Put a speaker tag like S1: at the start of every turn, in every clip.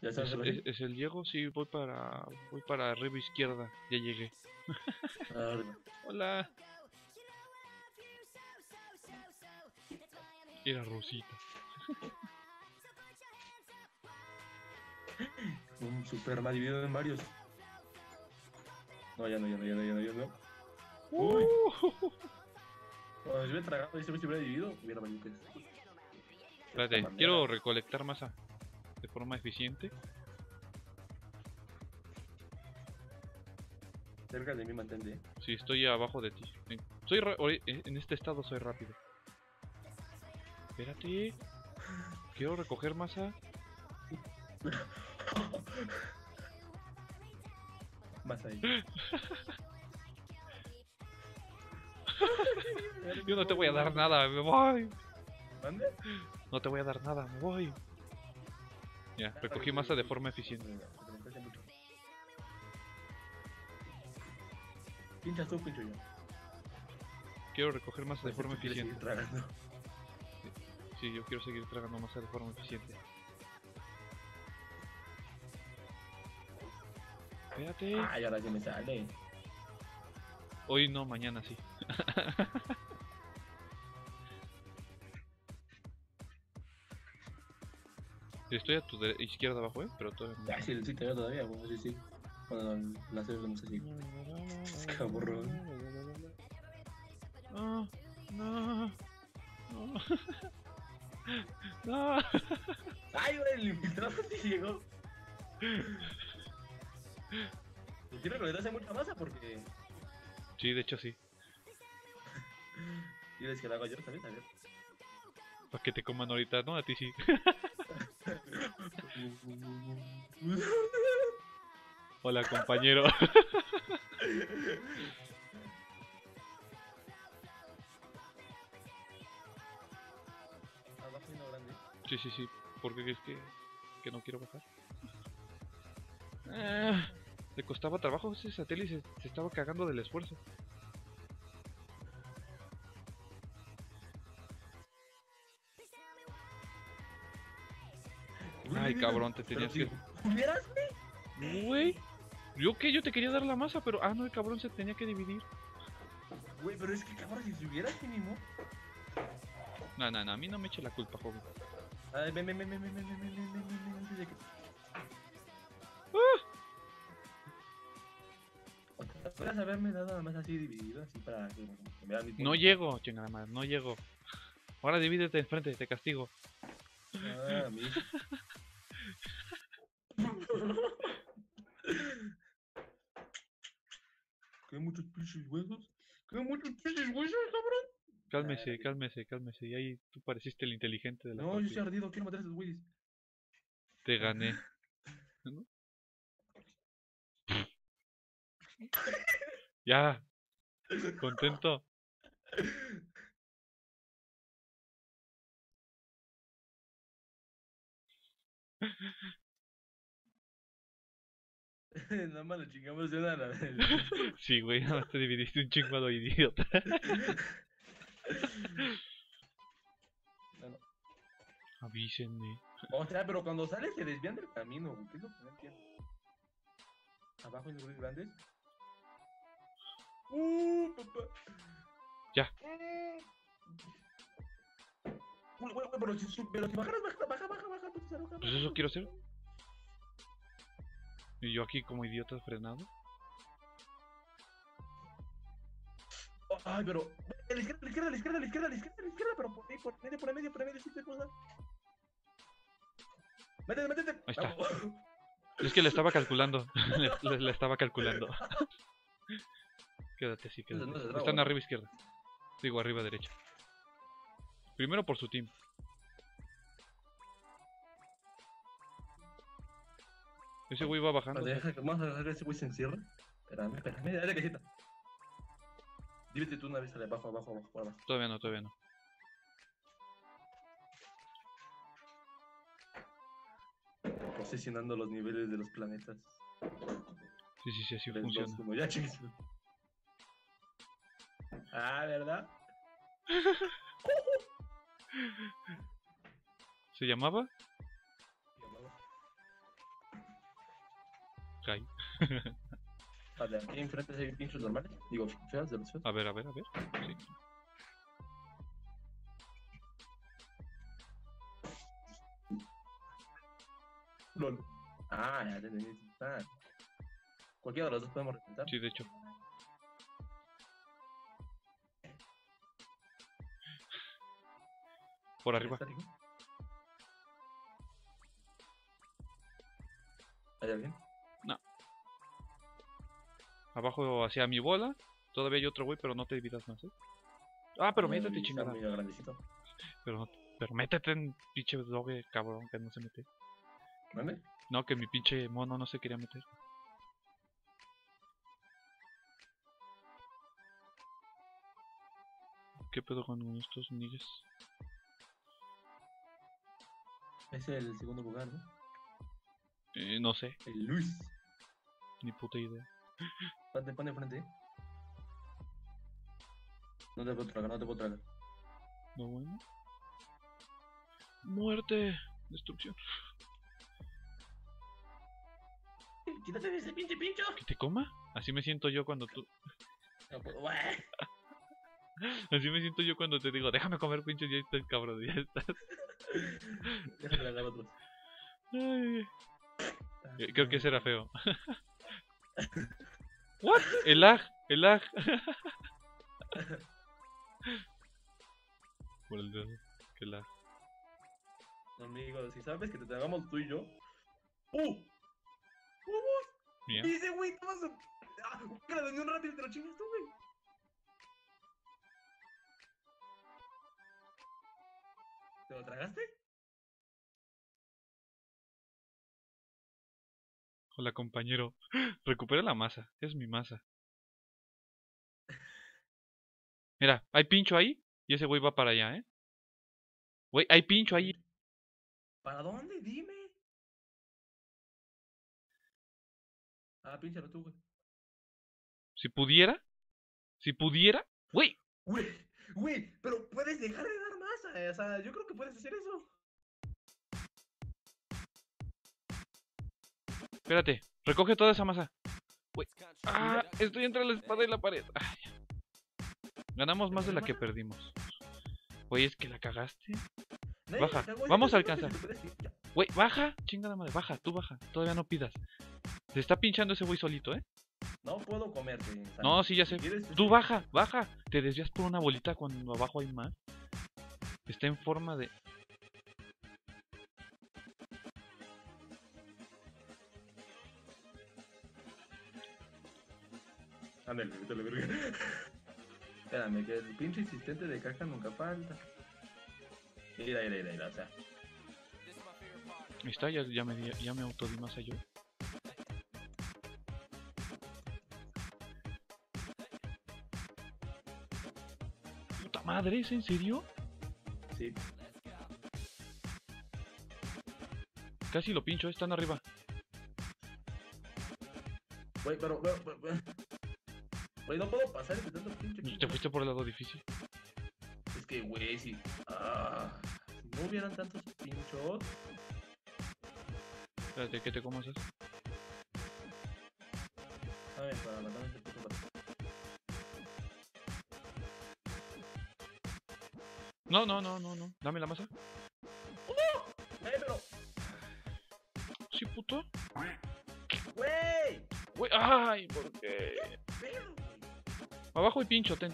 S1: ¿Ya
S2: ¿Es,
S1: sabes el
S2: es- es el Diego? Sí, voy para, voy para arriba izquierda. Ya llegué.
S1: Ah,
S2: Hola. Era Rosita.
S1: Un Superman dividido en varios. No, ya no, ya no, ya no, ya no, ya no. Uy.
S2: Uh.
S1: Cuando se hubiera tragado y se hubiera dividido, hubiera valido que
S2: Espérate, quiero recolectar masa forma eficiente.
S1: Cerca de mí mantente. ¿eh?
S2: Si estoy abajo de ti. Soy ori- en este estado soy rápido. Espérate. Quiero recoger masa.
S1: Más ahí.
S2: Yo no te voy a dar nada, me voy.
S1: ¿Mande?
S2: No te voy a dar nada, me voy. Ya, recogí masa de forma eficiente.
S1: Pinchas tú, pincho yo.
S2: Quiero recoger masa de forma eficiente. Sí, yo quiero seguir tragando masa de forma eficiente. Espérate.
S1: Ay, ahora sí me sale.
S2: Hoy no, mañana sí. Estoy a tu izquierda abajo, ¿eh? Pero todavía.
S1: Ah, sí, sí te veo todavía, bueno, sí, sí. Cuando la no sé si. Cabrón.
S2: No, no, no. No.
S1: ¡Ay, ahora el infiltrado sí llegó! Pues quiero que hace mucha masa porque.
S2: Sí, de hecho sí.
S1: ¿Quieres que lo haga yo también? A ver.
S2: Para que te coman ahorita, ¿no? A ti sí. Hola, compañero. Sí, sí, sí. ¿Por qué es que, que no quiero bajar? Ah, le costaba trabajo ese satélite, se, se estaba cagando del esfuerzo. Ay, cabrón, te tenías que...
S1: ¿Hubieras?
S2: Güey, ¿yo qué? Yo te quería dar la masa, pero... Ah, no, el cabrón se tenía que dividir.
S1: Güey, pero es que cabrón, si hubieras mínimo.
S2: No, no, no, a mí no me eche la culpa, joven.
S1: Ay, ven, ven, ven, ven, ven, ven, ven, ven, ven, ven, ven, Podrías haberme dado nada más así dividido, así para que me mi
S2: No llego, chingada madre, no llego. Ahora divídete enfrente, te castigo.
S1: Ah, a mí. ¿Qué muchos pinches huesos? ¿Qué muchos pinches huesos, cabrón?
S2: Cálmese, cálmese, cálmese. Y ahí tú pareciste el inteligente de la
S1: No, yo estoy ardido, quiero matar a esos güeyes.
S2: Te gané. ¿No? ya. Contento.
S1: Nada más le chingamos de una a la vez.
S2: Sí, güey, nada más te dividiste un chingado de idiota.
S1: No, no.
S2: Avísenme.
S1: O sea, pero cuando sales se desvían del camino, güey. ¿Qué es lo que no entiendo? Abajo hay los güeyes grandes. ¡Uh, papá!
S2: Ya.
S1: Güey, güey, güey, pero si, pero si bajaras, baja, baja, baja, baja, baja, baja,
S2: Pues eso quiero hacer. Y yo aquí como idiota frenado.
S1: Ay, pero. A la izquierda, a la izquierda, a la izquierda, a la izquierda, a la izquierda, a la izquierda, pero por ahí, por medio, por medio, por medio, sí te puedo Métete, métete.
S2: Ahí está. Es que le estaba calculando. le, le- le estaba calculando. quédate
S1: no
S2: quédate. Están arriba izquierda. Digo, arriba derecha. Primero por su team. Ese güey va bajando.
S1: Vale, deja Vamos a dejar que ese güey se encierre. Espérame, espérame, dale cajita. Dívete tú una vez de abajo, abajo, abajo, abajo.
S2: Todavía no, todavía no.
S1: Posicionando los niveles de los planetas.
S2: Sí, sí, sí, así
S1: dos,
S2: funciona.
S1: uno, ya chingues. Ah, ¿verdad?
S2: ¿Se llamaba? Cae.
S1: Vale, aquí enfrente hay pinchos normales. Digo, feas de los feos.
S2: A ver, a ver, a ver. Sí.
S1: LOL. Ah, ya te entendí. Ah. Cualquiera de los dos podemos reventar.
S2: Sí, de hecho. Por arriba.
S1: ¿Está arriba? ¿Hay alguien?
S2: Abajo hacia mi bola. Todavía hay otro güey, pero no te dividas más, ¿eh? Ah, pero métete, chingada. Pero, no- pero métete en pinche doge, cabrón, que no se mete.
S1: ¿Mande?
S2: No, que mi pinche mono no se quería meter. ¿Qué pedo con estos niggas?
S1: Es el segundo lugar, ¿no?
S2: Eh, no sé,
S1: El Luis.
S2: ni puta idea.
S1: Ponte, ponte frente. No te puedo tragar, no te puedo tragar.
S2: No bueno. Muerte, destrucción.
S1: Quítate de ese pinche pincho.
S2: ¿Que te coma? Así me siento yo cuando tú.
S1: No puedo.
S2: Así me siento yo cuando te digo, déjame comer pinche, ya estás cabrón, ya estás.
S1: Déjame tragar otros.
S2: Ay, eh, creo que ese era feo. ¿What? El lag, el lag. Por el dedo, que lag.
S1: Amigo, si sabes que te tragamos tú y yo. ¡Uh! ¡Uh!
S2: Mía.
S1: Dice, güey, a. ¡Ah! La dañó un rápido y te lo chingas tú, güey. ¿Te lo tragaste?
S2: Hola compañero. Recupera la masa, es mi masa. Mira, hay pincho ahí y ese güey va para allá, ¿eh? Güey, hay pincho ahí.
S1: ¿Para dónde? Dime. Ah, pínchalo tú, güey.
S2: Si pudiera, si pudiera, güey,
S1: Güey, güey, pero puedes dejar de dar masa. O sea, yo creo que puedes hacer eso.
S2: Espérate, recoge toda esa masa. Ah, estoy entre la espada y la pared. Ganamos más de la que perdimos. Güey, es que la cagaste. Baja, vamos a alcanzar. Güey, baja, chingada madre, baja, tú baja, todavía no pidas. Se está pinchando ese güey solito, ¿eh?
S1: No puedo comerte.
S2: No, sí, ya sé.
S1: quieres,
S2: Tú baja, baja. Te desvías por una bolita cuando abajo hay más. Está en forma de.
S1: Ándale, vete a la verga. Espérame, que el pinche insistente de caja nunca falta. Mira, mira, mira, mira, o sea.
S2: Ahí está, ya, ya me, di- ya me autodí más. Puta madre, ¿es en serio?
S1: Sí.
S2: Casi lo pincho, están arriba.
S1: Güey, pero, pero, pero, pero- Güey, no puedo pasar entre tanto pinche.
S2: Te fuiste por el lado difícil.
S1: Es que, güey, si. Ah, si no hubieran tantos pinchos.
S2: Espérate, que te comas eso.
S1: ¿Saben? Para matar a este puto pato.
S2: No, no, no, no, no. Dame la masa.
S1: ¡Eh, pero!
S2: Sí, puto.
S1: ¡Güey!
S2: Güey, ay, ¿por qué?
S1: ¡Pero, güey!
S2: Abajo hay pincho, ten.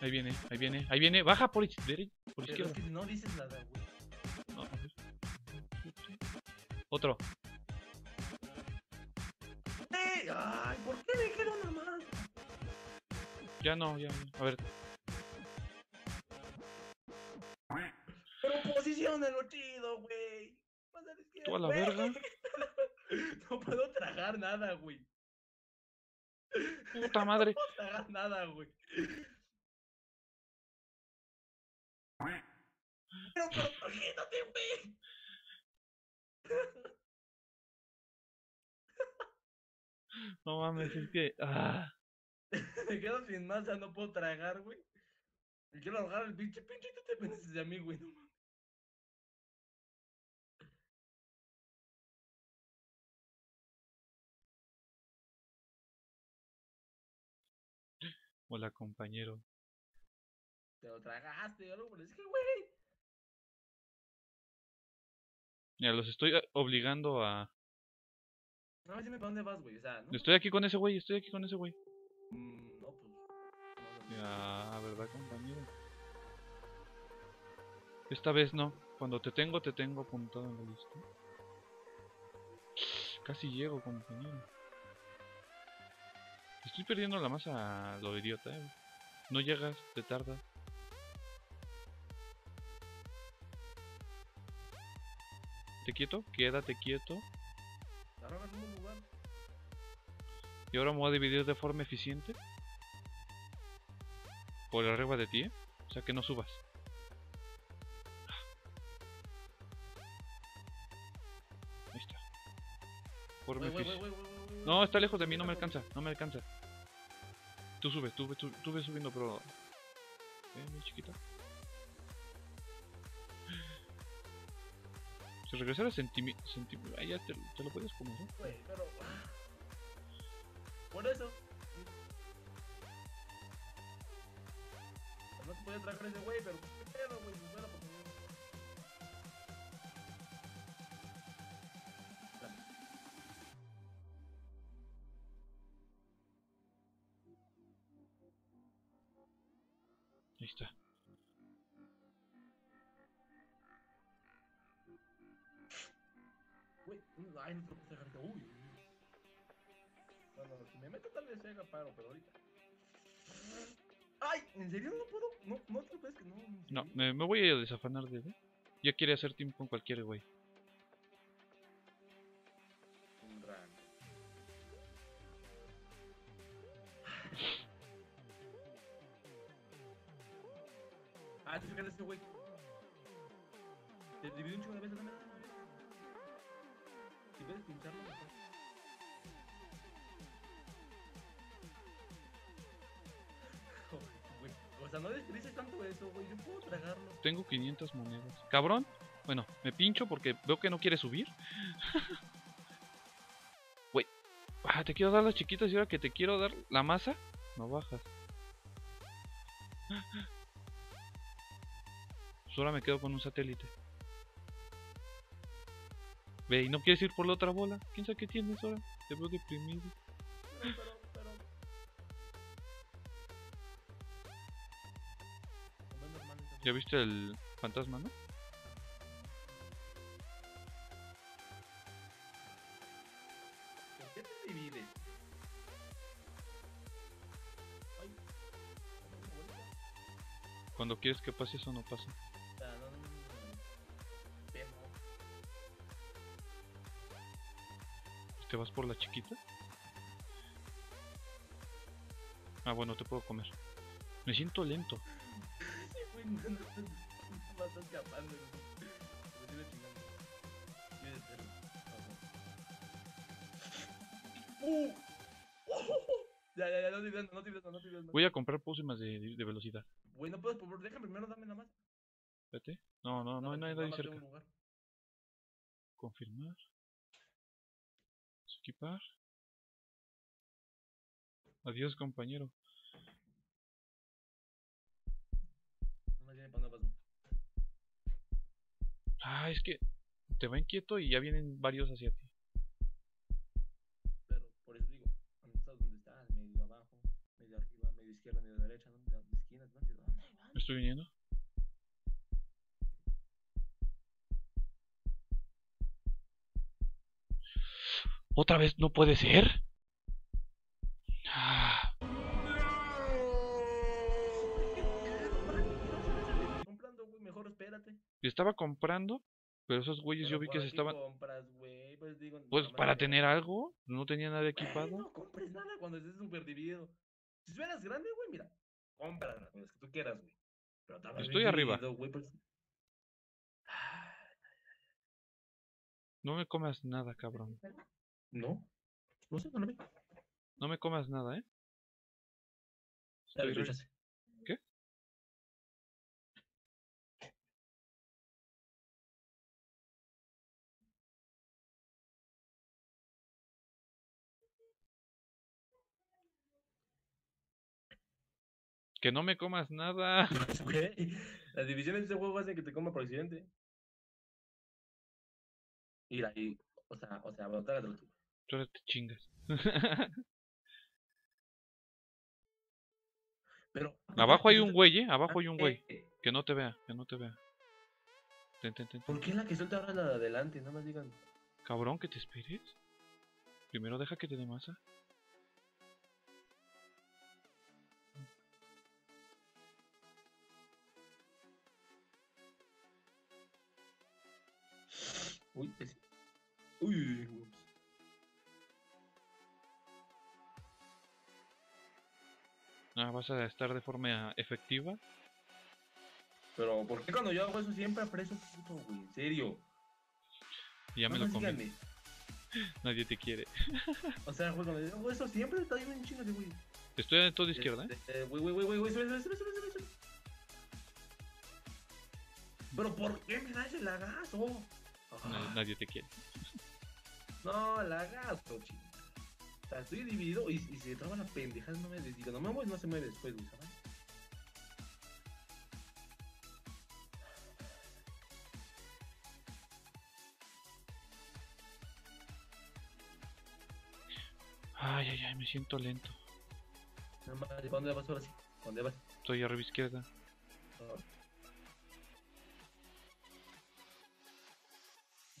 S2: Ahí viene, ahí viene, ahí viene. Baja por, por
S1: Pero es
S2: izquierda.
S1: que no dices nada, güey.
S2: No, a ver. Otro.
S1: ¡Eh! ¡Ay! ¿Por qué quedo una más?
S2: Ya no, ya. ya. A ver,
S1: Pero posicionalo chido, güey. Más a la izquierda,
S2: tú a la
S1: güey.
S2: verga.
S1: No puedo tragar nada, güey.
S2: Puta madre.
S1: No puedo tragar nada, güey. Pero, pero, imagínate, güey.
S2: No mames, es que. Ah.
S1: Me quedo sin masa, no puedo tragar, güey. Y quiero agarrar el pinche pinche y tú te metes hacia mí, güey. No mames.
S2: Hola, compañero.
S1: Te lo tragaste, algo por decir, güey.
S2: Mira, los estoy eh, obligando a...
S1: No, dime para dónde vas, güey. O sea, ¿no?
S2: Estoy aquí con ese güey, estoy aquí con ese güey.
S1: Mm, no, pues. no.
S2: Ya, ¿verdad, compañero? Esta vez no. Cuando te tengo, te tengo apuntado en la lista. Casi llego, compañero. Estoy perdiendo la masa lo idiota, eh. No llegas, te tardas. ¿Te quieto? Quédate quieto. Y ahora me voy a dividir de forma eficiente. Por arriba de ti, ¿eh? O sea que no subas. No, está lejos de mí, no me alcanza, no me alcanza. Tú subes, tú, tú, tú ves subiendo, pero... Eh, mi chiquita. Si regresara sentimi... Ay, ya te, te lo puedes comer, ¿eh?
S1: Güey, pero. Por eso. No te podía tragar ese güey, pero.
S2: Ahí está.
S1: Güey, ay, no te lo puse ahorita. Uy. Bueno, si me meto tal vez se haga paro, pero ahorita. Ay, ¿en serio no puedo? No, no te puedes que no. ¿en
S2: No, me, me voy a desafanar de él. ¿eh? Ya quiere hacer team con cualquier güey.
S1: Ah, te fijas ese güey. Te dividí un chingo de veces, dame. Si puedes pincharlo, mejor. Joder. O sea, no desperdices tanto eso, güey. Yo puedo tragarlo.
S2: Tengo 500 monedas. Cabrón. Bueno, me pincho porque veo que no quiere subir. Güey. Ah, te quiero dar las chiquitas y ahora que te quiero dar la masa, no bajas. Pues ahora me quedo con un satélite. Ve, ¿y no quieres ir por la otra bola? ¿Quién sabe qué tienes ahora? Te veo deprimido.
S1: Pero, pero.
S2: ¿Ya viste el fantasma, no?
S1: ¿Por qué te divides?
S2: Cuando quieres que pase eso no pasa. ¿Te vas por la chiquita? Ah, bueno, te puedo comer. Me siento lento.
S1: No, no, no, no, no de. ¡Uh! Ya, ya, ya, no estoy viendo, no estoy viendo, no estoy viendo.
S2: Voy a comprar pócimas de, de velocidad.
S1: Güey, no puedes, por favor, déjame primero, dame nada más.
S2: Espérate. No, no, no hay
S1: Nada
S2: nadie cerca. Confirmar. Equipar. Adiós, compañero. Ah, es que te va inquieto y ya vienen varios hacia ti.
S1: Pero, por eso digo, ¿dónde estás? Medio abajo, medio arriba, medio izquierda, medio derecha, ¿dónde? ¿Dónde esquinas? ¿Dónde? ¿Dónde van?
S2: ¿Me estoy viniendo? ¿Otra vez no puede ser? Ah,
S1: Comprando, güey, mejor espérate.
S2: estaba comprando, pero esos güeyes yo
S1: Pero
S2: vi
S1: por
S2: que se estaban...
S1: compras, güey, pues digo,
S2: Pues para
S1: que-
S2: tener algo, no tenía nada
S1: Güey,
S2: equipado.
S1: No compres nada cuando estés súper dividido. Si fueras grande, güey, mira, compra las que tú quieras, güey. Pero estaba
S2: Estoy arriba.
S1: güey, pues. Ah,
S2: No me comas nada, cabrón.
S1: No. No sé, no lo.
S2: No me comas nada, ¿eh? Estoy ¿Qué? Que no me comas nada.
S1: Las divisiones de este juego hacen que te coma por accidente. Y ahí, o sea, o sea, botar a la.
S2: Tú ahora te chingas.
S1: Pero.
S2: Abajo hay un güey, ¿eh? Abajo
S1: Ah,
S2: hay un güey.
S1: eh,
S2: Que no te vea, que no te vea. Ten, ten, ten, ten.
S1: ¿Por qué la que suelta ahora la de adelante? No me digan.
S2: Cabrón, que te esperes. Primero deja que te dé masa.
S1: Uy, es- uy,
S2: Ah, vas a estar de forma efectiva.
S1: Pero, ¿por qué cuando yo hago eso siempre aprecio puto, güey? En serio.
S2: Ya me lo comí. Nadie te quiere.
S1: O sea, güey, cuando yo hago eso siempre está bien chingo de güey.
S2: Estoy en toda izquierda, ¿eh?
S1: Este, Güey, güey, güey, güey, sube, sube, sube, sube, sube, sube. Pero, ¿por qué me das el lagazo?
S2: Na-
S1: Ah,
S2: Nadie te quiere.
S1: No, lagazo, chica. O sea, estoy dividido y, y si se traba la pendejada no me digo, no y no se mueve después, güey, ¿sabes?
S2: Ay, ay, ay, me siento lento.
S1: No mames, ¿para dónde vas ahora sí? ¿Para dónde vas?
S2: Estoy arriba izquierda.
S1: Ah.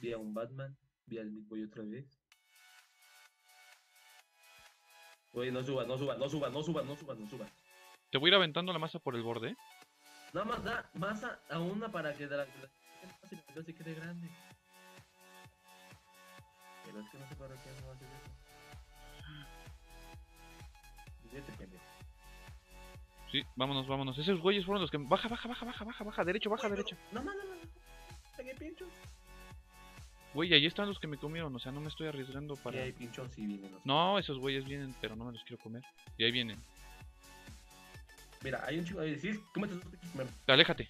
S1: Vi a un Batman, vi al Meat Boy otra vez. Güey, no suba, no suba, no suba, no suba, no suba, no suba.
S2: Te voy a ir aventando la masa por el borde, ¿eh?
S1: Nada más da masa a una para que la, la, se quede grande. Pero es que no sé para qué no haces eso. Vete, pendejo.
S2: Sí, vámonos, vámonos. Esos güeyes fueron los que... Baja, baja, baja, baja, baja, baja, derecho, baja, derecho.
S1: No, no, no, no. Pincho.
S2: Güey, ahí están los que me comieron, o sea, no me estoy arriesgando
S1: Y
S2: para...
S1: hay pinchos sí vienen. los-
S2: No, esos güeyes vienen, pero no me los quiero comer. Y ahí vienen.
S1: Mira, hay un chico ahí. Sí, pinchos. Me...
S2: Aléjate.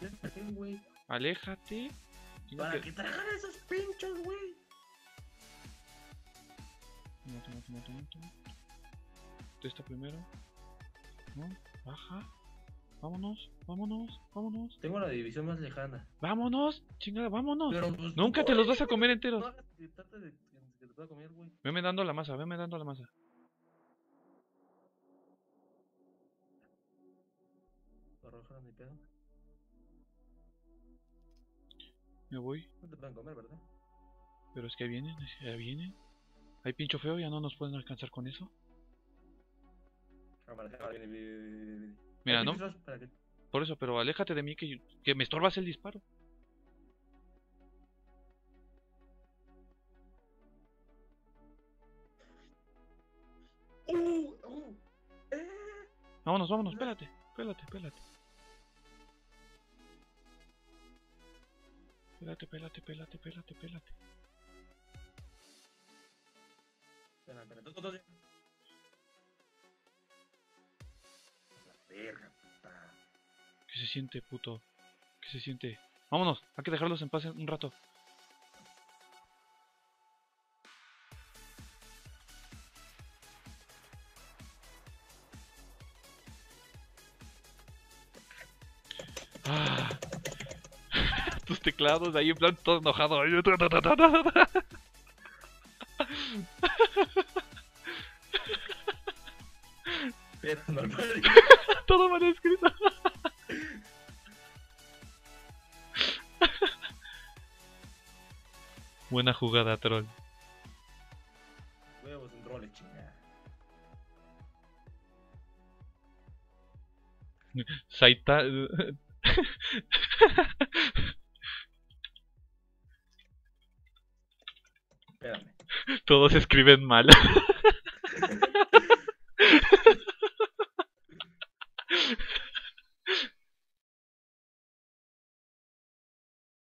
S1: Ya, ¿para qué, güey?
S2: Aléjate.
S1: Para
S2: que-
S1: que tragan esos pinchos, güey.
S2: Toma, toma, toma, toma, toma. Testa primero. No, baja. Vámonos, vámonos, vámonos.
S1: Tengo la división más lejana.
S2: Vámonos, chingada, vámonos.
S1: Pero, pues,
S2: Nunca te los vas a comer enteros.
S1: No hagas que trate de que te pueda comer, güey.
S2: Veme dando la masa, veme dando la masa.
S1: Pedo.
S2: Me voy,
S1: No te pueden comer, ¿verdad?
S2: pero es que ahí vienen, ahí vienen. Hay pincho feo, ya no nos pueden alcanzar con eso.
S1: Cámara, cámara, viene, viene, viene.
S2: Mira, no,
S1: pinchos para que-
S2: por eso, pero aléjate de mí que, que me estorbas el disparo.
S1: ¡Uh! ¡Uh! ¡Eh!
S2: Vámonos, vámonos, espérate, espérate, espérate. Espérate, espérate, espérate, espérate, espérate.
S1: Espera, espera, verga, puta.
S2: ¿Qué se siente, puto? ¿Qué se siente? Vámonos, hay que dejarlos en paz un rato. Ah. Tus teclados ahí en plan todo enojado.
S1: Espera, no, espera.
S2: todo mal escrito. Buena jugada, troll.
S1: Huevos, un role, chingada.
S2: Saita.
S1: Espérame.
S2: Todos escriben mal.